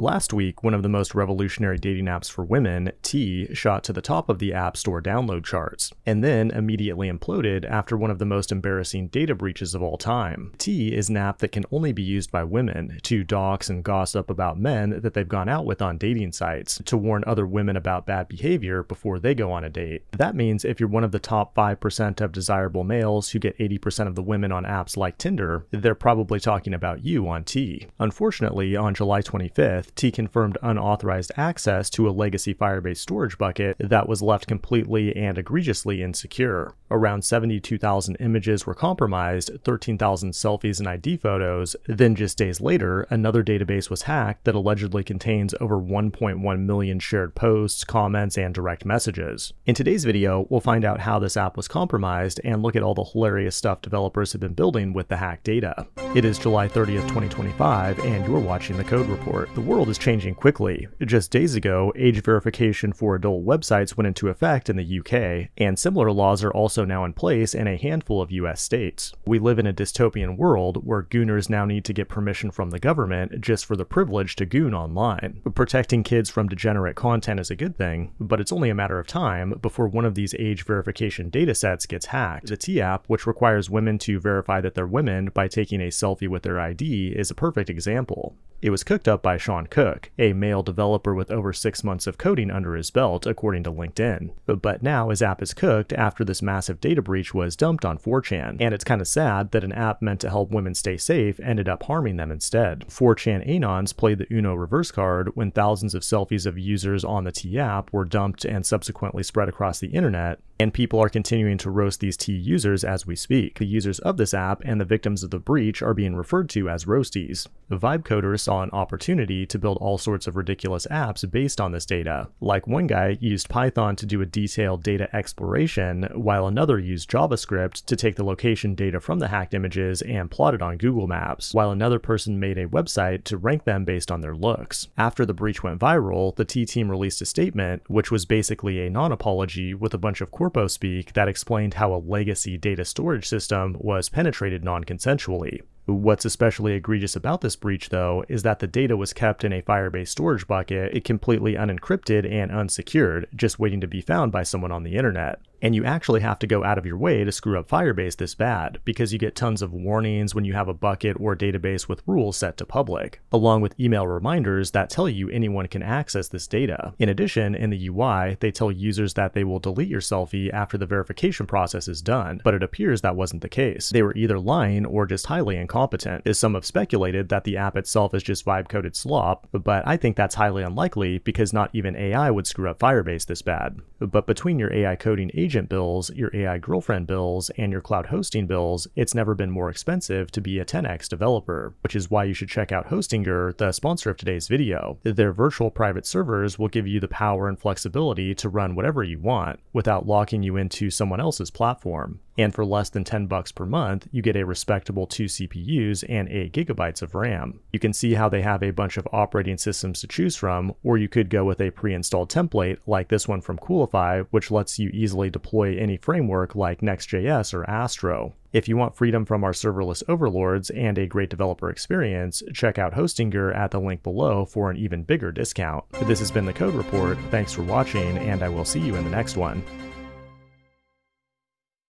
Last week, one of the most revolutionary dating apps for women, Tea, shot to the top of the App Store download charts, and then immediately imploded after one of the most embarrassing data breaches of all time. Tea is an app that can only be used by women to dox and gossip about men that they've gone out with on dating sites, to warn other women about bad behavior before they go on a date. That means if you're one of the top 5% of desirable males who get 80% of the women on apps like Tinder, they're probably talking about you on Tea. Unfortunately, on July 25th, Tea confirmed unauthorized access to a legacy Firebase storage bucket that was left completely and egregiously insecure. Around 72,000 images were compromised, 13,000 selfies and ID photos. Then, just days later, another database was hacked that allegedly contains over 1.1 million shared posts, comments, and direct messages. In today's video, we'll find out how this app was compromised and look at all the hilarious stuff developers have been building with the hacked data. It is July 30th, 2025, and you're watching the Code Report. The world world is changing quickly. Just days ago, age verification for adult websites went into effect in the UK, and similar laws are also now in place in a handful of US states. We live in a dystopian world where gooners now need to get permission from the government just for the privilege to goon online. Protecting kids from degenerate content is a good thing, but it's only a matter of time before one of these age verification datasets gets hacked. The Tea app, which requires women to verify that they're women by taking a selfie with their ID, is a perfect example. It was cooked up by Sean Cook, a male developer with over six months of coding under his belt, according to LinkedIn. But now his app is cooked after this massive data breach was dumped on 4chan, and it's kind of sad that an app meant to help women stay safe ended up harming them instead. 4chan Anons played the Uno reverse card when thousands of selfies of users on the Tea app were dumped and subsequently spread across the internet, and people are continuing to roast these Tea users as we speak. The users of this app and the victims of the breach are being referred to as roasties. The Vibe coders saw an opportunity to build all sorts of ridiculous apps based on this data. Like one guy used Python to do a detailed data exploration, while another used JavaScript to take the location data from the hacked images and plot it on Google Maps, while another person made a website to rank them based on their looks. After the breach went viral, the Tea team released a statement, which was basically a non apology with a bunch of corpo speak that explained how a legacy data storage system was penetrated non consensually. What's especially egregious about this breach, though, is that the data was kept in a Firebase storage bucket, completely unencrypted and unsecured, just waiting to be found by someone on the internet. And you actually have to go out of your way to screw up Firebase this bad, because you get tons of warnings when you have a bucket or database with rules set to public, along with email reminders that tell you anyone can access this data. In addition, in the UI, they tell users that they will delete your selfie after the verification process is done, but it appears that wasn't the case. They were either lying or just highly incompetent, as some have speculated that the app itself is just vibe coded slop, but I think that's highly unlikely because not even AI would screw up Firebase this bad. But between your AI coding agent agent bills, your AI girlfriend bills, and your cloud hosting bills, it's never been more expensive to be a 10x developer, which is why you should check out Hostinger, the sponsor of today's video. Their virtual private servers will give you the power and flexibility to run whatever you want without locking you into someone else's platform and for less than 10 bucks per month, you get a respectable 2 CPUs and 8 gigabytes of RAM. You can see how they have a bunch of operating systems to choose from, or you could go with a pre-installed template like this one from Coolify, which lets you easily deploy any framework like Next.js or Astro. If you want freedom from our serverless overlords and a great developer experience, check out Hostinger at the link below for an even bigger discount. This has been the Code Report, thanks for watching, and I will see you in the next one.